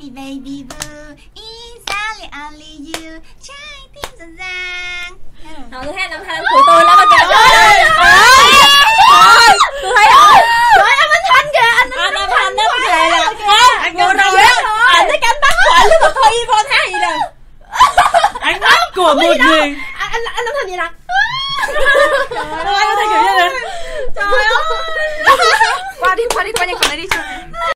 baby baby boo Inside only you trái tim rộn ràng Rồi tôi thấy anh âm thanh. của tôi tươi lắm kìa Trời ơi. Tôi thấy rồi Trời anh Minh Thanh kìa Anh Anh âm thanh đó kìa là Anh ngồi rồi á Anh thấy cánh bắt của anh lúc mà coi Yvonne hát gì nè. Ánh mắt của một người. Anh anh anh âm thanh gì nè? Trời ơi Trời ơi. Qua đi qua đi qua nhanh khỏi lại đi chơi